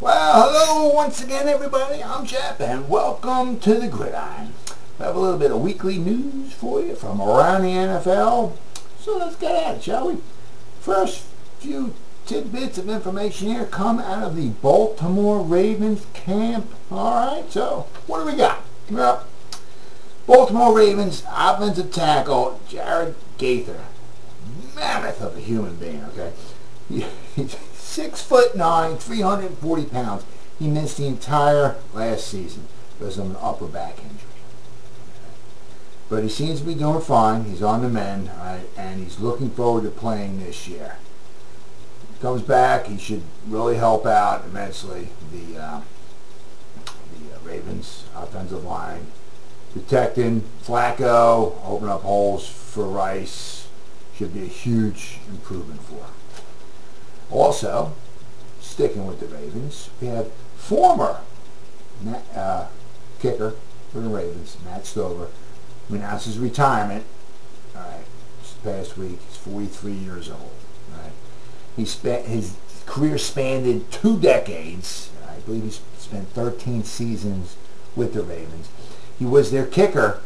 Well, hello once again, everybody. I'm Jeff, and welcome to the Gridiron. We have a little bit of weekly news for you from around the NFL. So let's get at it, shall we? First few tidbits of information here come out of the Baltimore Ravens camp. All right, so what do we got? Well, Baltimore Ravens offensive tackle Jared Gaither, mammoth of a human being. Okay, six foot nine, 340 pounds. He missed the entire last season because of an upper back injury. But he seems to be doing fine. He's on the mend, right, and he's looking forward to playing this year. He comes back, he should really help out immensely the uh, the uh, Ravens offensive line protecting Flacco, open up holes for Rice. Should be a huge improvement for him. Also, sticking with the Ravens, we have former uh, kicker for the Ravens, Matt Stover, who announced his retirement. All right, this past week, he's 43 years old. Right, he spent his career spanned two decades. I believe he spent 13 seasons with the Ravens. He was their kicker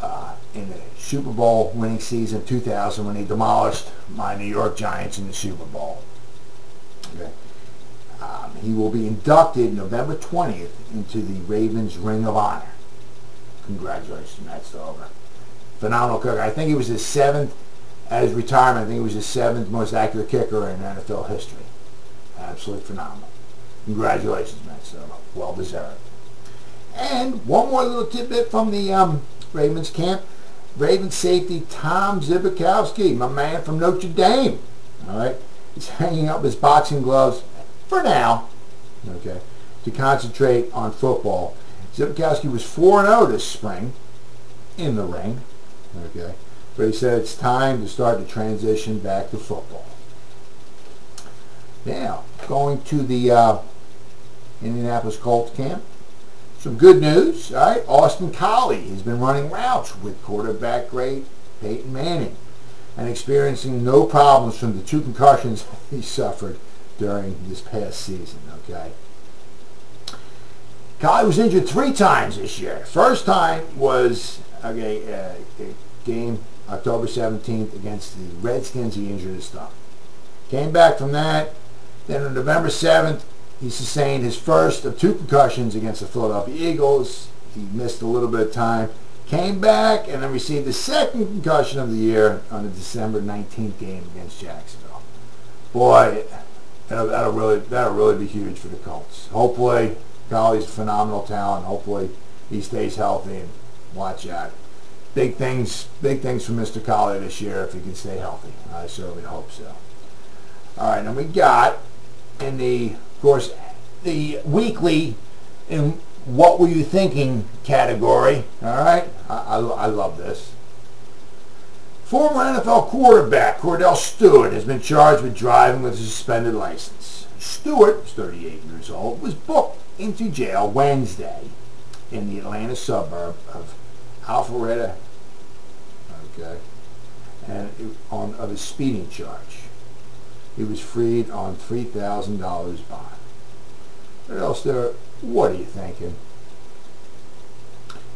uh, in the Super Bowl winning season 2000 when they demolished my New York Giants in the Super Bowl. He will be inducted November 20th into the Ravens Ring of Honor. Congratulations, Matt Stover. Phenomenal kicker. I think he was his seventh, at his retirement, I think he was his seventh most accurate kicker in NFL history. Absolutely phenomenal. Congratulations, Matt Stover. Well deserved. And one more little tidbit from the um, Ravens camp. Ravens safety Tom Zbikowski, my man from Notre Dame. All right. He's hanging up his boxing gloves for now, okay, to concentrate on football. Zbikowski was 4-0 this spring in the ring, okay, but he said it's time to start the transition back to football. Now, going to the uh, Indianapolis Colts camp. Some good news, all right? Austin Collie has been running routes with quarterback great Peyton Manning and experiencing no problems from the two concussions he suffered during this past season, okay? Collie was injured three times this year. First time was, okay, uh, game October 17th against the Redskins. He injured his thumb. Came back from that. Then on November 7th, he sustained his first of two concussions against the Philadelphia Eagles. He missed a little bit of time. Came back and then received the second concussion of the year on the December 19th game against Jacksonville. Boy, that'll, that'll really that'll really be huge for the Colts. Hopefully, Collie's a phenomenal talent. Hopefully, he stays healthy and watch out. Big things, big things for Mr. Collie this year if he can stay healthy. I certainly hope so. All right, and we got in the, of course, the weekly in what were you thinking category. All right, I, I, I love this. Former NFL quarterback Kordell Stewart has been charged with driving with a suspended license. Stewart, 38 years old, was booked into jail Wednesday in the Atlanta suburb of Alpharetta, okay, and on of a speeding charge. He was freed on $3,000 bond. What else there? What are you thinking?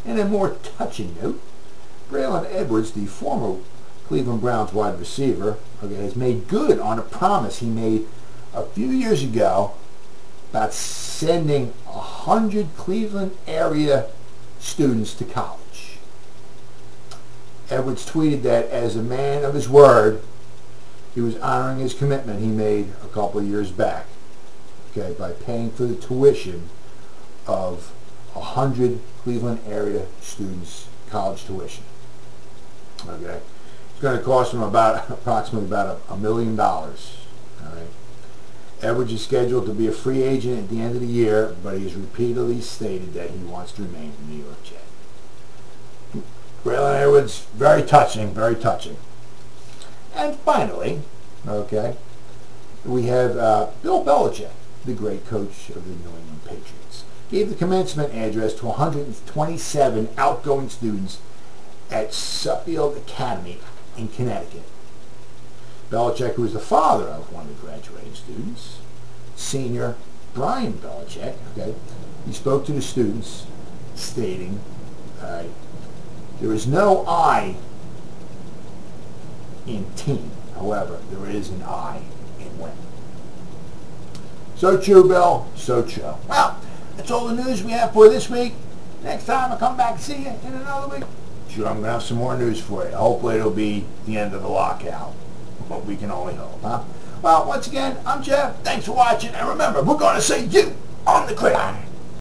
And a more touching note, Braylon Edwards, the former Cleveland Browns wide receiver, okay, has made good on a promise he made a few years ago about sending 100 Cleveland area students to college. Edwards tweeted that as a man of his word, he was honoring his commitment he made a couple of years back, okay, by paying for the tuition of 100 Cleveland area students college tuition. Okay, it's going to cost them about approximately about a, a million dollars. All right. Edwards is scheduled to be a free agent at the end of the year, but he has repeatedly stated that he wants to remain in New York Jet. Braylon Edwards, very touching, very touching. And finally, okay, we have uh, Bill Belichick, the great coach of the New England Patriots, gave the commencement address to 127 outgoing students at Suffield Academy in Connecticut. Belichick, who is the father of one of the graduating students, senior Brian Belichick, okay, he spoke to the students stating, all right, there is no I in team. However, there is an I in win. So true, Bill. So true. Well, that's all the news we have for this week. Next time I come back see you in another week. Sure, I'm going to have some more news for you. Hopefully it'll be the end of the lockout. But we can only hope, huh? Well, once again, I'm Jeff. Thanks for watching. And remember, we're going to see you on the gridiron.